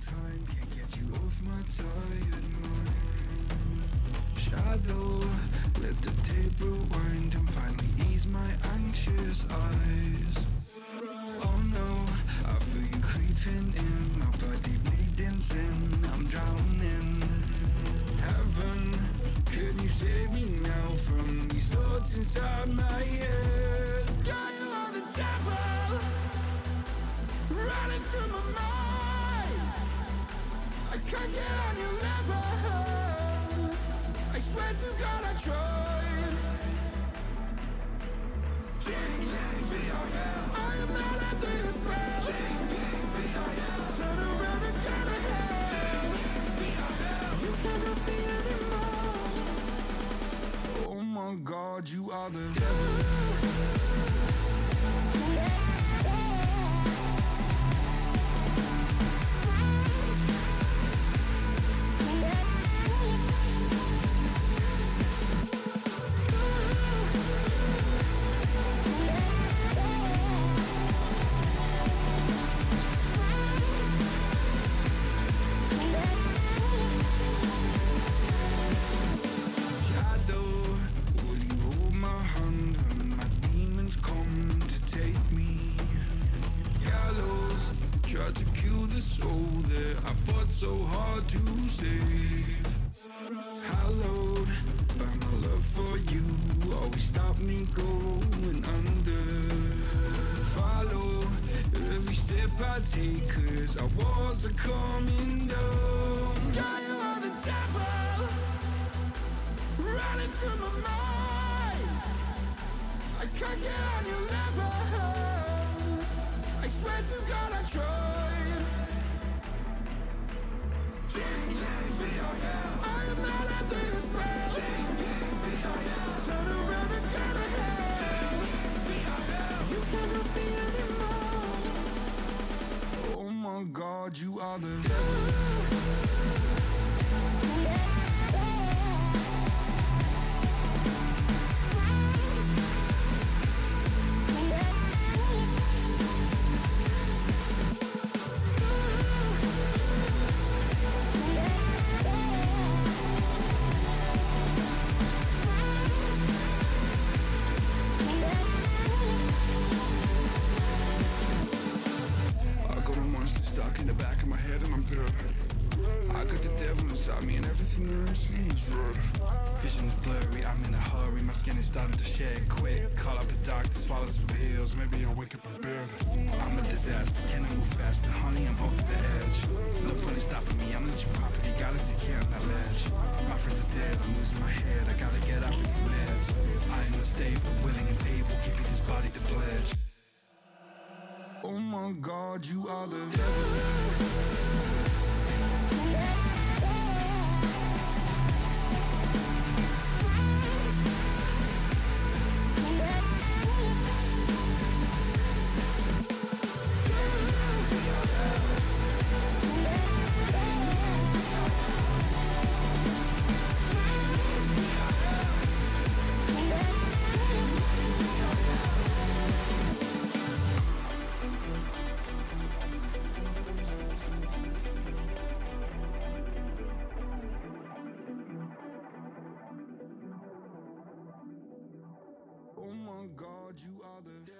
time, can't get you off my tired mind. Shadow, let the tape rewind and finally ease my anxious eyes. Oh no, I feel you creeping in, my body bleeding sin, I'm drowning. Heaven, can you save me now from these thoughts inside my head? God, you are the devil, running through my mind. Oh my God, you are the devil. To. Hallowed by my love for you, always stop me going under. Follow every step I take, cause our walls are coming down. God, you are the devil running through my mind. I can't get on your level. God, devil inside me and everything I see is red. Vision is blurry, I'm in a hurry, my skin is starting to shed quick. Call up the doctor, swallow some pills, maybe I'll wake up in bed. I'm a disaster, can I move faster? Honey, I'm off the edge. No fun is stopping me, I'm not your property, gotta take care of that ledge. My friends are dead, I'm losing my head, I gotta get off of these meds. I am unstable, willing and able, give you this body to pledge. Oh my God, you are the devil. You are the